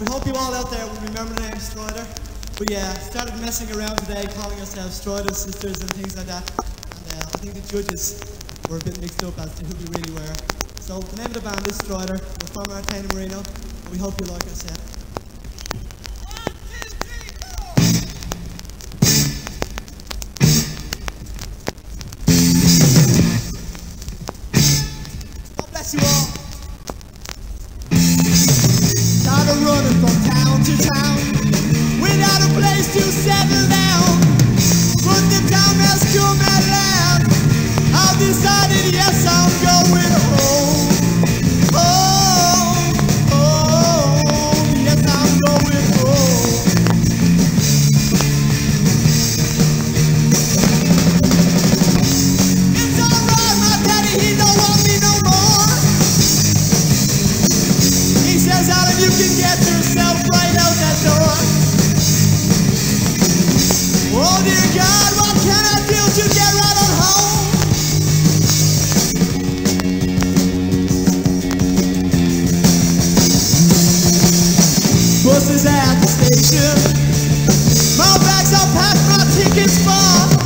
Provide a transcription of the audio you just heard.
we hope you all out there will remember the name Strider. We uh, started messing around today, calling ourselves Strider Sisters and things like that. And uh, I think the judges were a bit mixed up as to who we really were. So the name of the band is Strider. We're from Artana Marino. And we hope you like our set. Decided, yes, Bus is at the station. My bags are packed, my ticket's bought.